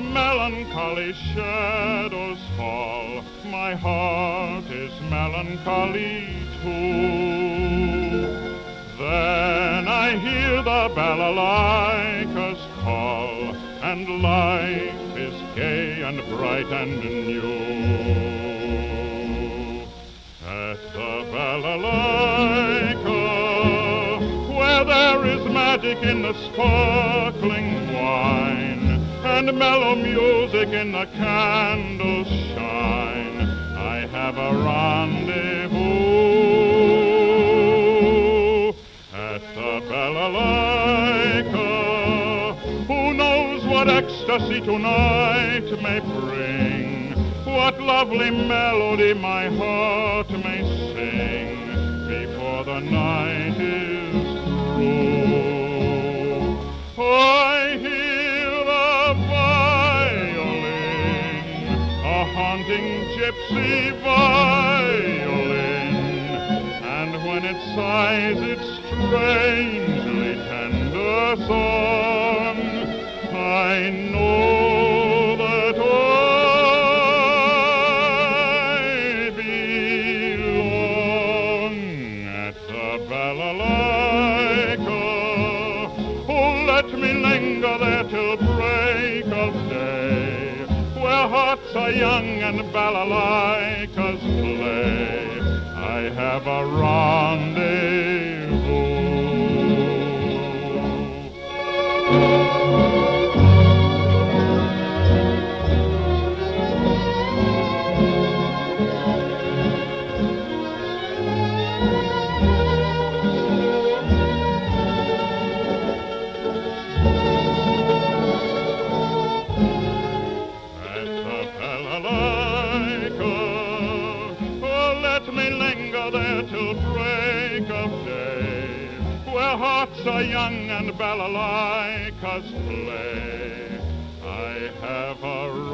melancholy shadows fall, my heart is melancholy too. Then I hear the balalaikas call, and life is gay and bright and new. At the balalaika, oh, where there is magic in the sparkling wine, and mellow music in the candle shine, I have a rendezvous at the balalaika. Who knows what ecstasy tonight may bring? What lovely melody my heart may sing gypsy violin, and when it sighs its strangely tender song, I know that I belong at the balalaika. Oh, let me linger there till break of day, hearts are young and balalaikas play. I have a rendezvous. Balalaika, oh, let me linger there till break of day, where hearts are young and balalaikas play. I have a